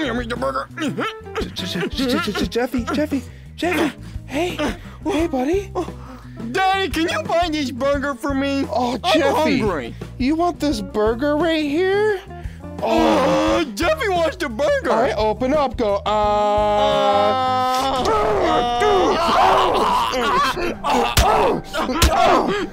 Come here, Mr. Burger. Jeffy, Jeffy, Jeffy. Hey, hey, buddy. Daddy, can you buy this burger for me? Oh, I'm hungry. You want this burger right here? Oh. Oh, Jeffy wants the burger. All right, open up. Go. Uh.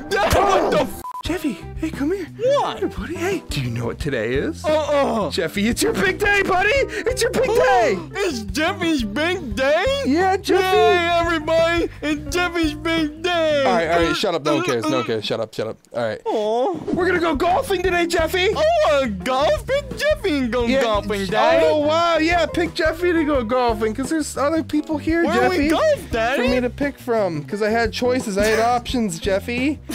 Daddy, what the f? Jeffy, hey, come here. What? Here, buddy. Hey, do you know what today is? Uh-uh. Jeffy, it's your big day, buddy. It's your big oh, day. It's Jeffy's big day? Yeah, Jeffy. Yay, everybody! It's Jeffy's big day! All right, all right, shut up. No one cares. No one cares. Shut up, shut up. All right. Aw. We're gonna go golfing today, Jeffy. Oh, wanna golf? Pick Jeffy and go golfing, Daddy! Oh wow, yeah, pick Jeffy to go golfing because there's other people here, Where Jeffy. we golf, For me to pick from, because I had choices, I had options, Jeffy.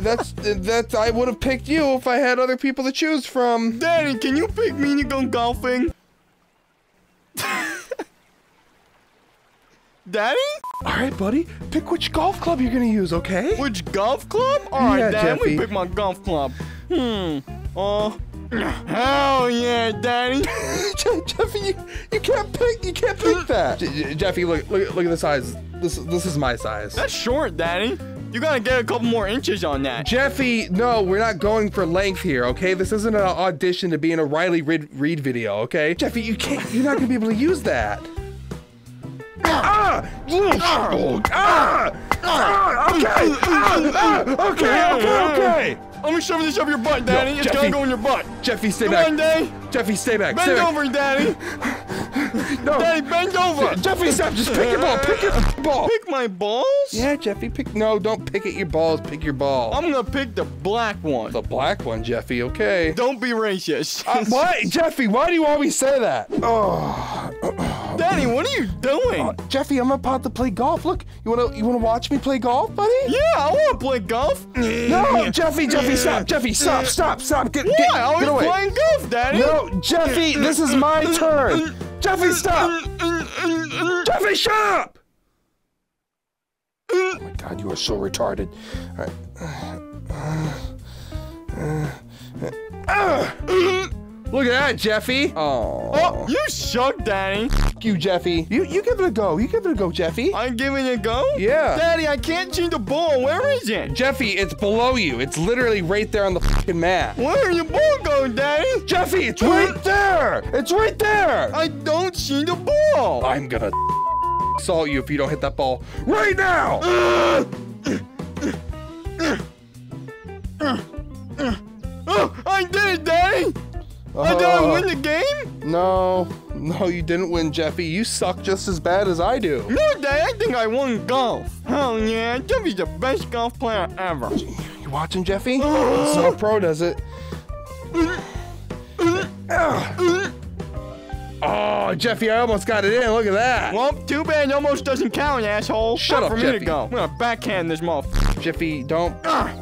That's that I would have picked you if I had other people to choose from. Daddy, can you pick me to go golfing? Daddy? All right, buddy, pick which golf club you're gonna use, okay? Which golf club? Alright, Yeah, Daddy, let me pick my golf club. Hmm. Oh. Hell yeah, Daddy! Je- Jeffy, you, you can't pick, you can't pick that. Je- Je- Jeffy, look, look, look at the size. This, this is my size. That's short, Daddy. You gotta get a couple more inches on that. Jeffy, no, we're not going for length here, okay? This isn't an audition to be in a Riley Reid, Reid video, okay? Jeffy, you can't, you're not gonna be able to use that. Ah! Ah! Ah! Ah! Okay! Ah! Ah! Okay, okay, okay! Let me shove this up your butt, Daddy. it's Jeffy. gonna go in your butt. Jeffy, stay Come back. on, Daddy. Jeffy, stay back. stay Bend back. over, Daddy. No. Daddy, bend over. Jeffy, stop. Just pick your ball. Pick your ball. Pick my balls? Yeah, Jeffy, pick. No, don't pick at your balls. Pick your ball. I'm gonna pick the black one. the black one, Jeffy, okay? Don't be racist. Uh, why, Jeffy? Why do you always say that? Oh, Daddy, what are you doing? Jeffy, I'm about to play golf. Look, you wanna you wanna watch me play golf, buddy? yeah, I wanna play golf. No, Jeffy, Jeffy, stop, Jeffy, stop, stop, stop. Get, Why? get, I was get away. playing golf, Daddy. No, Jeffy, this is my turn. Jeffy, stop. Jeffy, shut up. Oh my God, you are so retarded. All right. Look at that, Jeffy. Oh, Oh, you suck, Daddy. Fuck you, Jeffy. You you give it a go. You give it a go, Jeffy. I'm giving it a go? Yeah. Daddy, I can't see the ball. Where is it? Jeffy, it's below you. It's literally right there on the fucking mat. Where your ball going, Daddy? Jeffy, it's right there. It's right there. I don't see the ball. I'm gonna assault you if you don't hit that ball right now. Uh, Uh-huh. I did I win uh-huh. the game? No, no, you didn't win, Jeffy. You suck just as bad as I do. No, Dad, I think I won golf. Hell yeah, Jeffy's the best golf player ever. You watching, Jeffy? Uh-huh. no pro does it. Oh, Jeffy, I almost got it in. Look at that. Well, too bad it almost doesn't count, asshole. Shut Time up, for me to Jeffy. go. I'm gonna backhand this motherfucker. Jeffy, don't. Ah.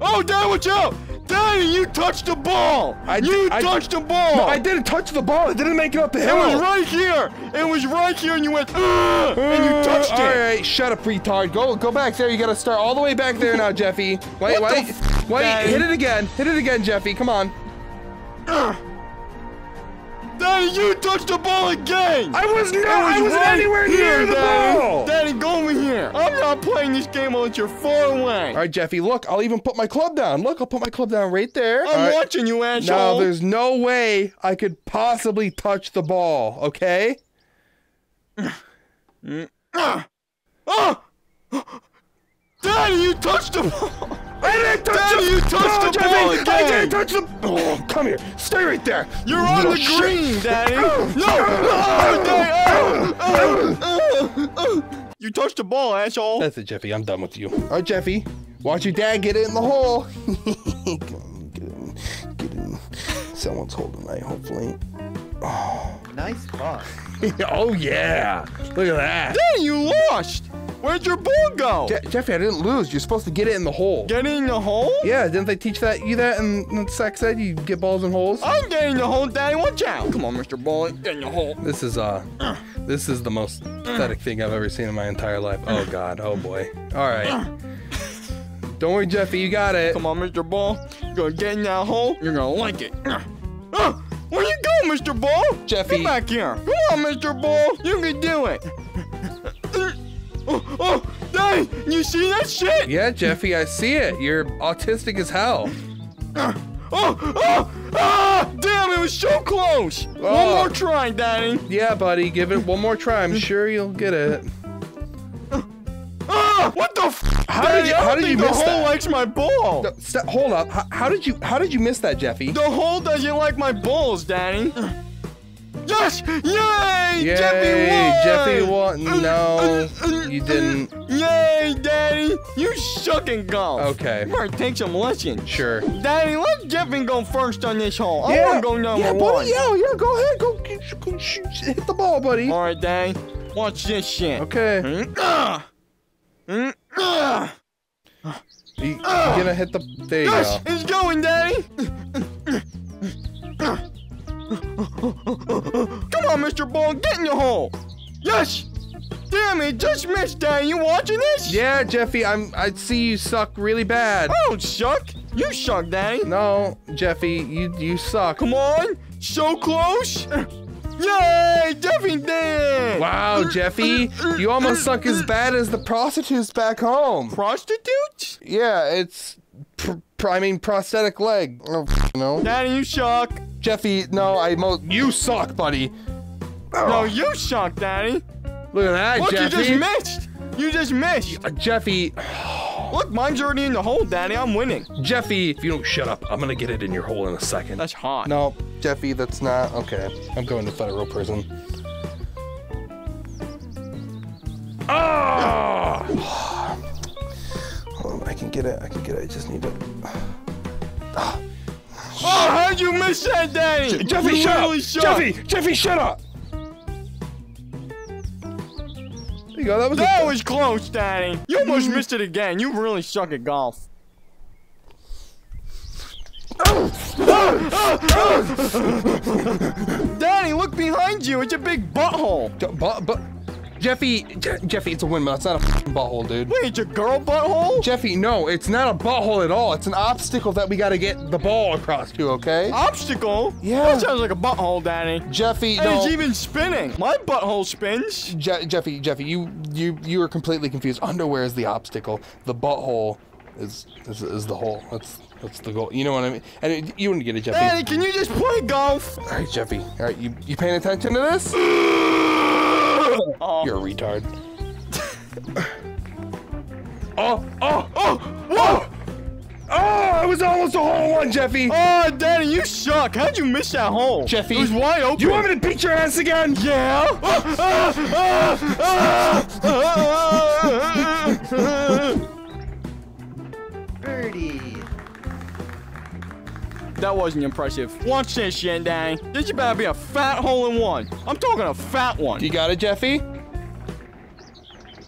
Oh, Dad, watch out! Daddy, you touched the ball! I you I- touched the ball! No, I didn't touch the ball. It didn't make it up the hill. It was right here! It was right here and you went, Ugh! and you uh, touched All it! right, shut up, retard. Go, go back there. You gotta start all the way back there now, Jeffy. Wait, What wait, wait. Daddy? Hit it again. Hit it again, Jeffy. Come on. Daddy, you touched the ball again! I was not. I was wasn't right anywhere here, near the Daddy. ball. Daddy, go over here! I'm not playing this game unless you're far away! All right, Jeffy. Look, I'll even put my club down. Look, I'll put my club down right there. I'm right. watching you, No, asshole! there's no way I could possibly touch the ball. Okay. Ah! Daddy, you touched the ball! You touched ball, the Jeffy. ball I didn't touch the. Oh, come here. Stay right there. You're on Little the shit. green, Daddy! Oh, No! Oh, Daddy! Oh, oh, oh. You touched the ball, asshole! That's it, Jeffy. I'm done with you. All right, Jeffy. Watch your dad get it in the hole. Come on, get in. Get in. Someone's holding it, hopefully. Nice fun. oh, yeah. Look at that. Daddy, you lost! Where'd your ball go? Je- Jeffy, I didn't lose. You're supposed to get it in the hole. Get in the hole? Yeah, didn't they teach that you that in, in sex ed? You get balls in holes. I'm getting the hole, Daddy. Watch out! Come on, Mr. Ball. Get in the hole. This is uh, this is the most pathetic thing I've ever seen in my entire life. Oh God, oh boy. All right. Don't worry, Jeffy, you got it. Come on, Mr. Ball. You're gonna get in that hole. You're gonna like it. Ah! Where you go, Mr. Ball? Jeffy. Come back here. Come on, Mr. Ball. You can do it. Oh, oh, dang. You see that shit? Yeah, Jeffy, I see it. You're autistic as hell. Oh, oh, ah, damn, it was so close. One Oh. more try, Daddy. Yeah, buddy, give it one more try. I'm sure you'll get it. Ah, what the f? How did you- how did you the miss hole that? likes my ball. No, hold up. How, how did you how did you miss that, Jeffy? The hole doesn't like my balls, Daddy. Yes! Yay! Yay, Jeffy won! Jeffy won. No, you didn't. Yay, Daddy! You suck in golf. Okay. You better take some lessons. Sure. Daddy, let Jeffy go first on this hole. I yeah, want to go number yeah, one. buddy. Yeah, yeah. Go ahead. Go, go, shoot, hit the ball, buddy. All right, Daddy. Watch this shit. Okay. Mm, ah. Mm, ah. You, gonna hit the. There you Yes, go. it's going, Daddy. Come on, Mr. Ball, get in the hole. Yes. Damn it, just missed, Daddy. You watching this? Yeah, Jeffy. I'm. I see you suck really bad. I don't suck. You suck, Daddy. No, Jeffy. You you suck. Come on. So close. Yay, Jeffy did. Wow, Jeffy. You almost suck as bad as the prostitutes back home. Prostitutes? Yeah, it's. I mean, prosthetic leg. Oh, no. Daddy, you suck. Jeffy, no, I mo- you suck, buddy. No, you suck, Daddy. Look at that, Look, Jeffy. you just missed. You just missed. Uh, Jeffy, Look, mine's already in the hole, Daddy. I'm winning. Jeffy, if you don't shut up, I'm gonna get it in your hole in a second. That's hot. no, Jeffy, that's not okay. I'm going to federal prison. Ah! Hold on, I can get it. I can get it. I just need to. Oh, how'd you miss that, Daddy? Jeffy, you shut really up! Jeffy, Jeffy, shut up! There you go. That was. That was close, Daddy. You almost mm-hmm. missed it again. You really suck at golf. Daddy, look behind you. It's a big butthole. But, but, Jeffy, Je- Jeffy, it's a windmill. It's not a f***ing butthole, dude. Wait, it's a girl butthole? Jeffy, no, it's not a butthole at all. It's an obstacle that we gotta get the ball across to, okay? Obstacle? Yeah. That sounds like a butthole, Daddy. Jeffy, And no. it's even spinning. My butthole spins. Je- Jeffy, Jeffy, you, you, you are completely confused. Underwear is the obstacle. The butthole is, is, is the hole. That's, that's the goal. You know what I mean? And it, you wouldn't get it, Jeffy. Daddy, can you just play golf? All right, Jeffy. All right, you, you paying attention to this? Oh. You're a retard. oh, oh, Oh, whoa! oh! I was almost a hole one, Jeffy. Oh, Daddy, you suck. How'd you miss that hole? Jeffy, It was wide open. You want me to beat your ass again? Yeah. That wasn't impressive. Watch this shit, Daddy. This better be a fat hole in one. I'm talking a fat one. You got it, Jeffy?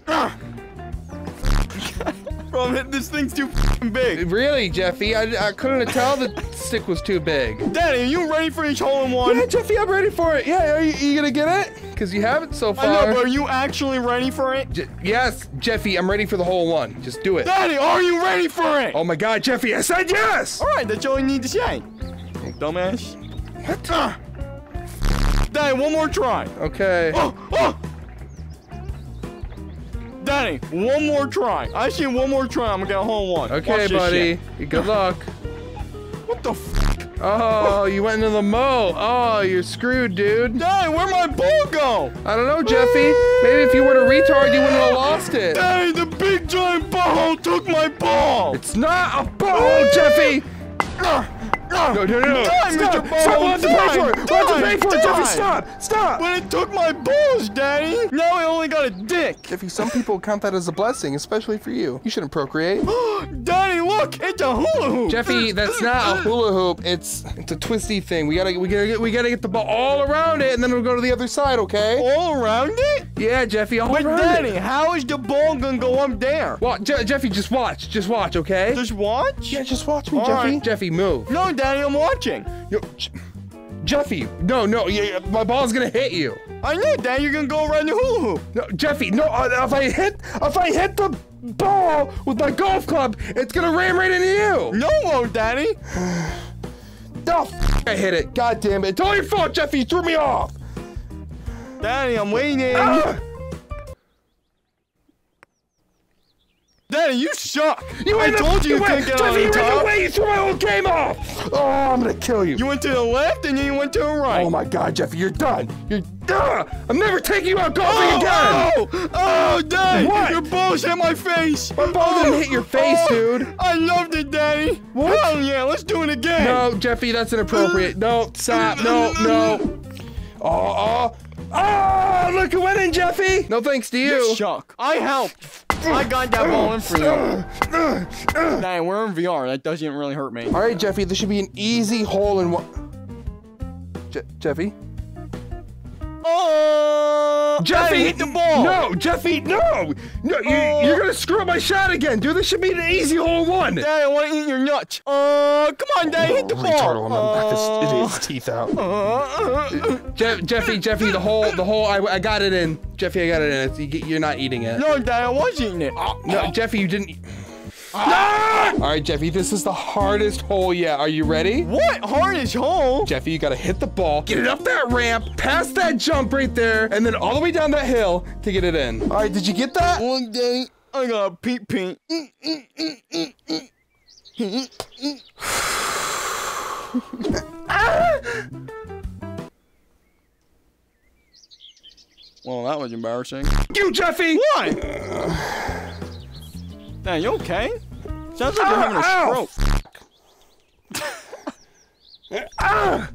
Ah! Bro, this thing's too f***ing big. Really, Jeffy? I, I couldn't tell the stick was too big. Daddy, are you ready for each hole in one? Yeah? Jeffy, I'm ready for it. Yeah, are you, you gonna get it? Because you haven't so I far. know, but are you actually ready for it? Je- yes, Jeffy, I'm ready for the whole one. Just do it. Daddy, are you ready for it? Oh my god, Jeffy, I said yes! All right, that's all you need to say. Dumbass. What? Ah. Daddy, one more try. Okay. Oh, oh! Daddy, one more try. I see one more try. I'm gonna get a hole in one. Okay, buddy. Good luck. What the f? Oh, you went into the moat. Oh, you're screwed, dude. Daddy, where'd my ball go? I don't know, Jeffy. Maybe if you were a retard, you wouldn't have lost it. Daddy, the big giant butthole took my ball. It's not a ball, Jeffy. Ah, ah. No, no, no. No. Die, Stop. Mr. Stop. We'll have to pay Die, for it. We'll have to die, pay for it, Jeffy. die. Stop. Stop. But it took my balls, Daddy. Now I only got a dick. Jeffy, some people count that as a blessing, especially for you. You shouldn't procreate. Daddy, look, it's a hula hoop. Jeffy, that's not a hula hoop. It's it's a twisty thing. We gotta we gotta get we gotta get the ball all around it, and then it'll go to the other side. Okay? All around it? Yeah, Jeffy, all But around Daddy, it. how is the ball gonna go up there? Well, Je- Jeffy, just watch. Just watch, okay? Just watch? yeah, just watch me, All Jeffy. right. Jeffy, move. No, Daddy, I'm watching. Yo, Jeffy, no, no, yeah, my ball's gonna hit you. I know, Daddy, you're gonna go around the hula hoop. No, Jeffy, no. Uh, if I hit, if I hit the ball with my golf club, it's gonna ram right into you. No, it won't, Daddy. No, f- I hit it. God damn it. It's all your fault, Jeffy. You threw me off. Daddy, I'm waiting. Ah! Daddy, you suck. You I told you you went- couldn't get Jeffy, on the top. away. You threw my whole game off. Oh, I'm gonna kill you. You went to the left and then you went to the right. Oh my God, Jeffy, you're done. You're done. I'm never taking you out golfing Oh, again. oh, oh, Dad! What? Your balls hit my face! My ball didn't hit your face, Oh, dude. I loved it, Daddy! What? Hell yeah, let's do it again! No, Jeffy, that's inappropriate. No, stop. No, no. Oh, oh. Oh, look who went in, Jeffy. No thanks to You you. suck. I helped. I got that ball in for you. Daddy, we're in VR. That doesn't really hurt me. All right, Jeffy, this should be an easy hole in one. Je- Jeffy? Oh! Jeffy, Daddy, hit the ball! No, Jeffy, no. No, you, Oh. you're gonna screw up my shot again, dude. This should be an easy hole in one. Daddy, I want to eat your nuts. Uh, come on, Daddy, hit the Retard, ball. I'm gonna knock his, his teeth out. Uh, Je- Jeffy, Jeffy, the hole, the hole, I, I got it in. Jeffy, I got it in. It's, you, get- you're not eating it. no, Daddy, I was eating it. Oh, No, Jeffy, you didn't. No! All right, Jeffy, this is the hardest hole yet. Are you ready? What? Hardest hole? Jeffy, you gotta hit the ball, get it up that ramp, past that jump right there, and then all the way down that hill to get it in. All right, did you get that? One day, I got a peep pink. Well, that was embarrassing. You, Jeffy! What? Now, you okay? Sounds like you're having a stroke. Ah!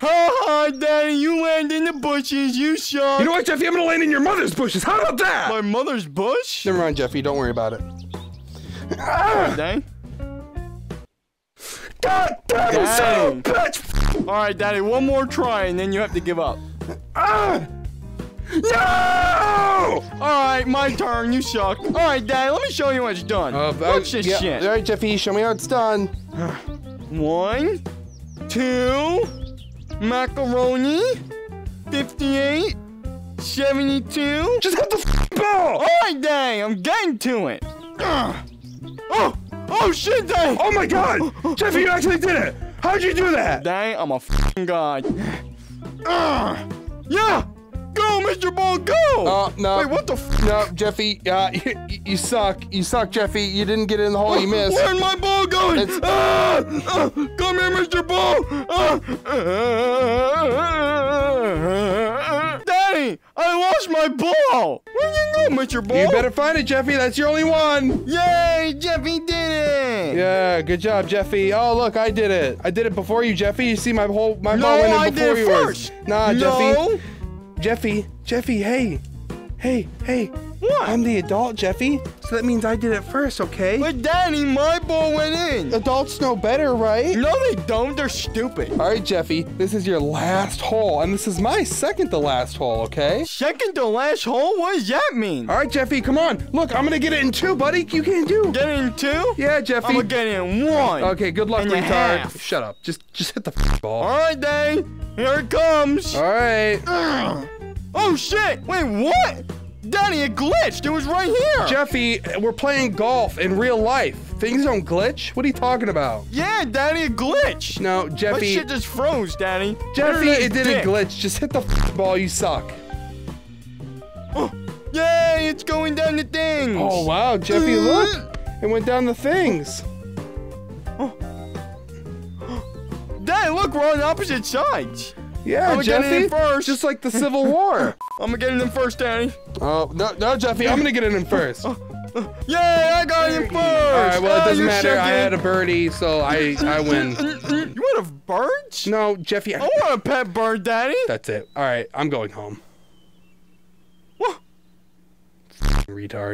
Ha Daddy, you land in the bushes. You suck. You know what, Jeffy? I'm gonna land in your mother's bushes. How about that? My mother's bush? Never mind, Jeffy. Don't worry about it. Ah! Daddy? God damn it, son of a Dang. bitch! Alright, Daddy, one more try and then you have to give up. Ah! No! Alright, my turn. You suck. Alright, Daddy, let me show you what's done. Uh, Watch this yeah, shit. All right, Jeffy, show me how it's done. One, two, macaroni, 58, 72. Just hit the f- ball! Alright, Daddy, I'm getting to it. Ugh. Oh, oh shit, Daddy. Oh my god! Jeffy, you actually did it! How'd you do that? Dang, I'm a f***ing god. Ugh. Yeah, go, Mr. Ball, go. Oh, no. Wait, what the f***? No, Jeffy, uh, you, you suck. You suck, Jeffy. You didn't get in the hole you missed. Where's my ball going? Ah! Ah! come here, Mr. Ball. Ah! Daddy, I lost my ball. Where'd you go, Mr. Ball? You better find it, Jeffy. That's your only one. Yay, Jeffy did it. Yeah, good job, Jeffy. Oh, look, I did it. I did it before you, Jeffy. You see my whole my No, ball went in I before did it yours. first. Nah, no. Jeffy. Jeffy, Jeffy, hey. Hey, hey. What? I'm the adult, Jeffy. So that means I did it first, okay? But Daddy, my ball went in. Adults know better, right? No, they don't. They're stupid. All right, Jeffy, this is your last hole, and this is my second to last hole, okay? Second to last hole? What does that mean? All right, Jeffy, come on. Look, I'm gonna get it in two, buddy. You can't do. Get it in two? Yeah, Jeffy. I'm gonna get it in one. Okay, good luck, and retard. Shut up. Just, just hit the f- ball. All right, Daddy. Here it comes. All right. Ugh. Oh shit! Wait, what? Daddy, it glitched. It was right here. Jeffy, we're playing golf in real life. Things don't glitch. What are you talking about? yeah, Daddy, it glitched. No, My Jeffy. shit just froze, Daddy. Jeffy, it didn't dick. glitch. Just hit the f- ball. You suck. Oh, yay! It's going down the things. Oh wow, Jeffy, look. It went down the things. Daddy, look, we're on opposite sides. Yeah, I'ma get it Jeffy. in first. Just like the Civil War. I'm gonna get it in first, Daddy. oh no, no, Jeffy, I'm gonna get it in first. All Yay! I got it in first. right, well, it Ah, doesn't you matter. I had a birdie, so I I win. You want a bird? No, Jeffy. I want a pet bird, Daddy. That's it. All right, I'm going home. What? Retard.